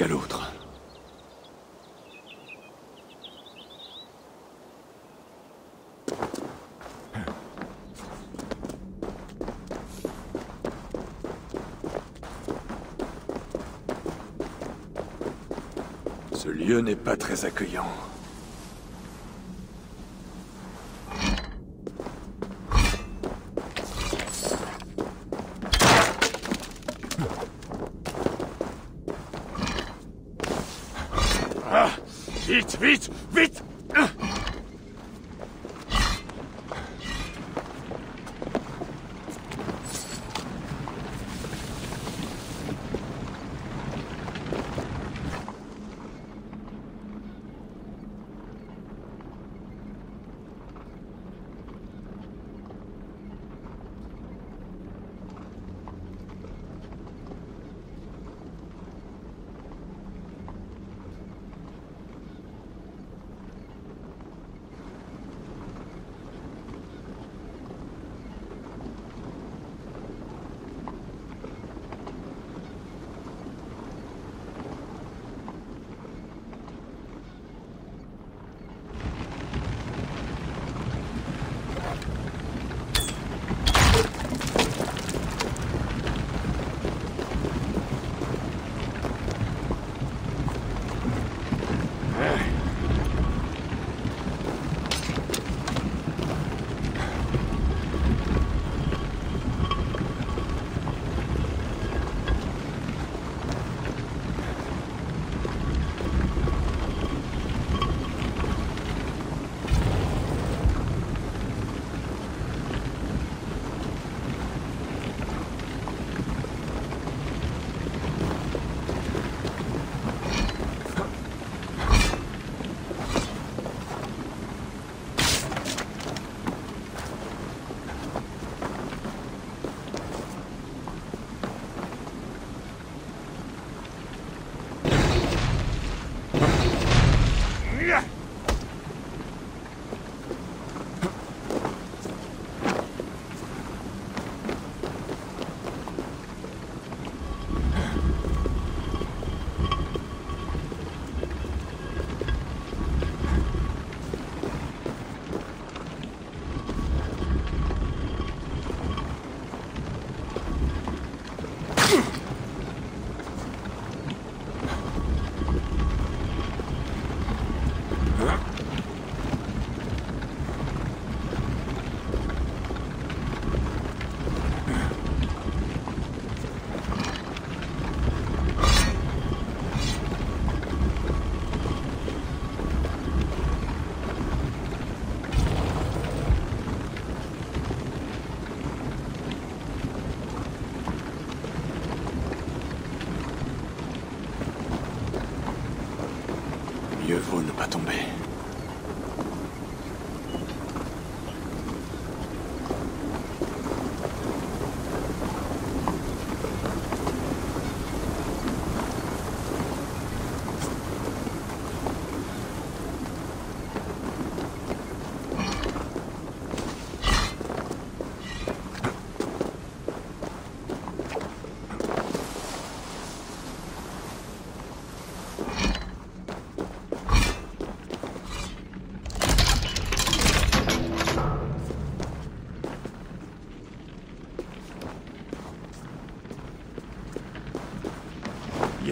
à l'autre. Ce lieu n'est pas très accueillant. Vite, vite, vite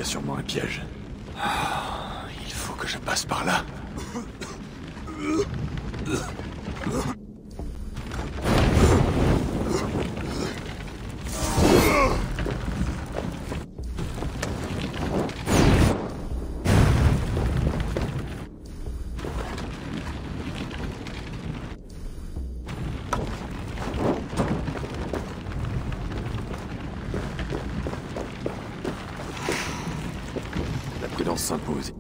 a sûrement un piège. Ah, il faut que je passe par là. La prudence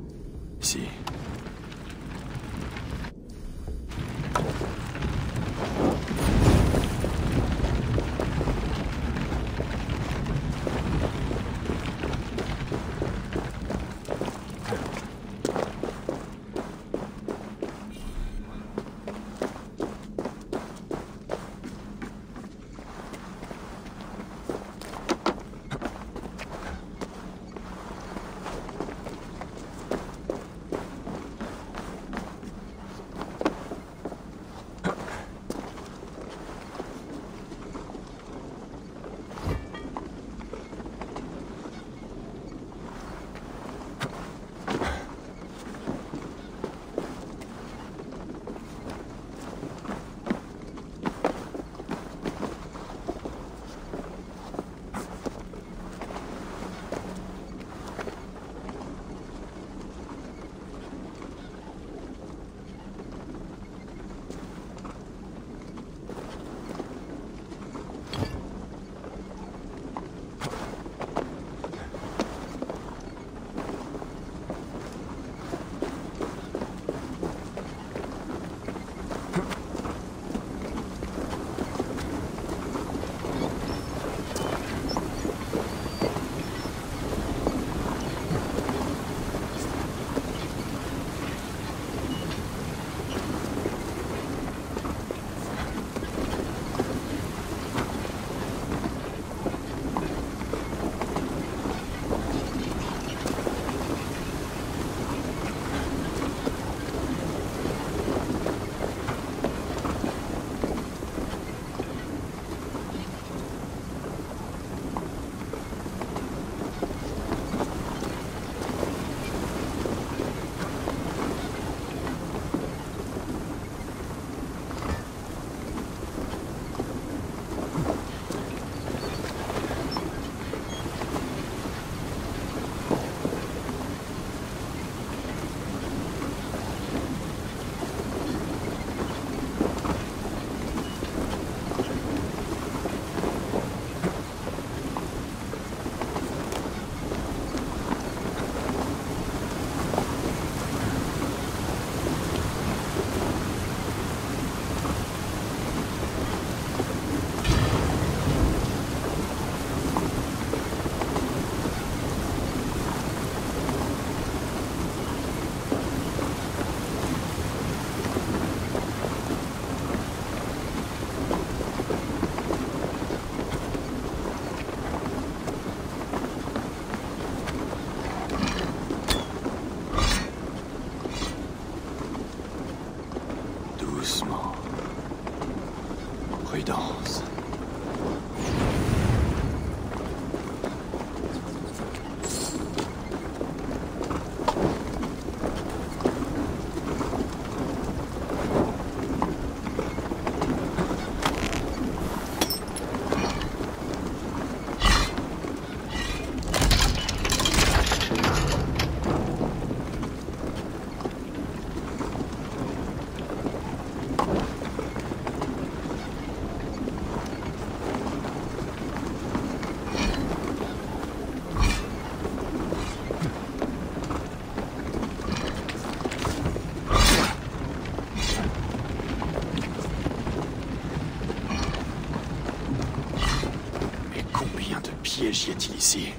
de pièges y a-t-il ici.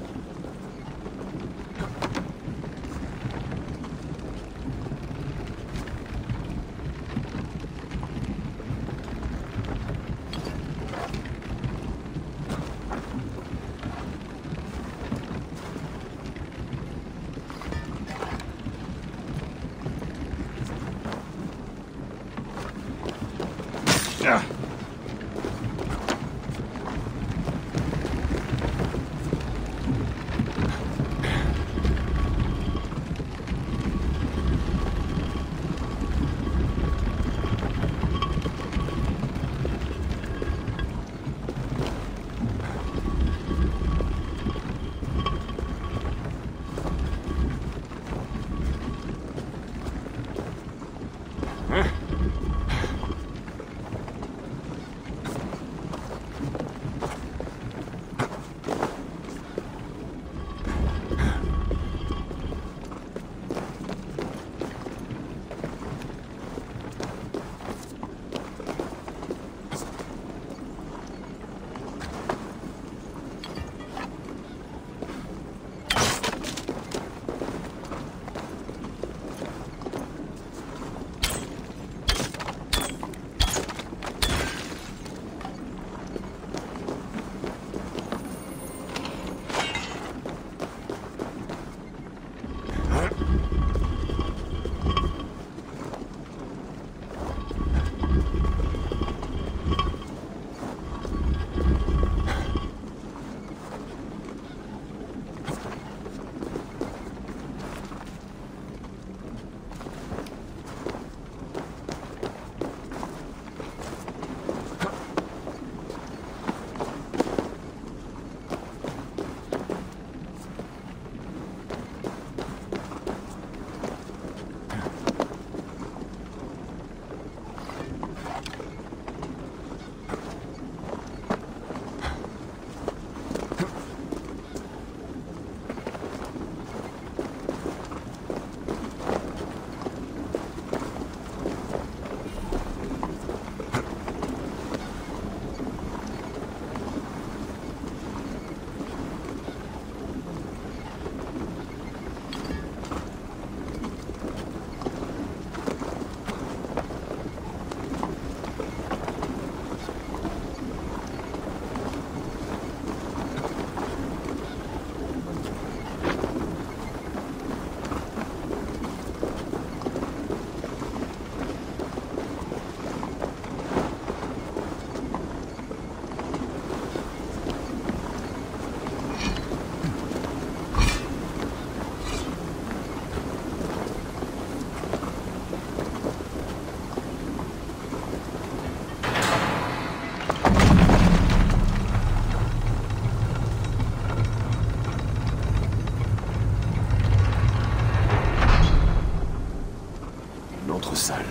lettre sale.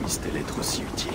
Puissent-elles être aussi utile?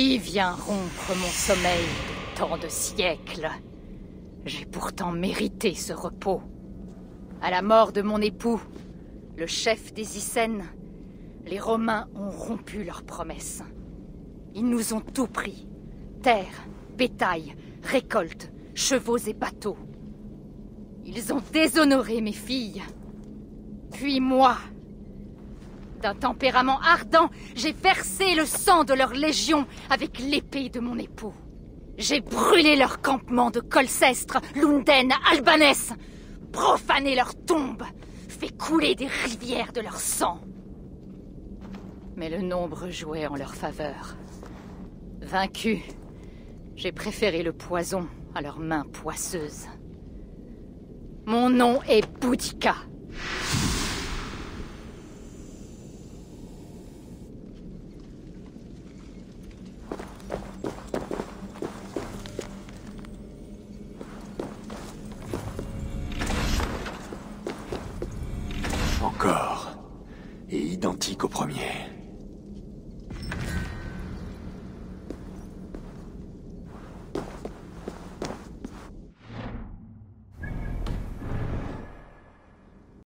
Qui vient rompre mon sommeil de tant de siècles? J'ai pourtant mérité ce repos. À la mort de mon époux, le chef des Icènes, les Romains ont rompu leurs promesses. Ils nous ont tout pris. Terre, bétail, récolte, chevaux et bateaux. Ils ont déshonoré mes filles. Puis moi. D'un tempérament ardent, j'ai versé le sang de leur légion avec l'épée de mon époux. J'ai brûlé leur campement de Colcestre, Lunden, Albanès, profané leurs tombes, fait couler des rivières de leur sang. Mais le nombre jouait en leur faveur. Vaincu, j'ai préféré le poison à leurs mains poisseuses. Mon nom est Boudica.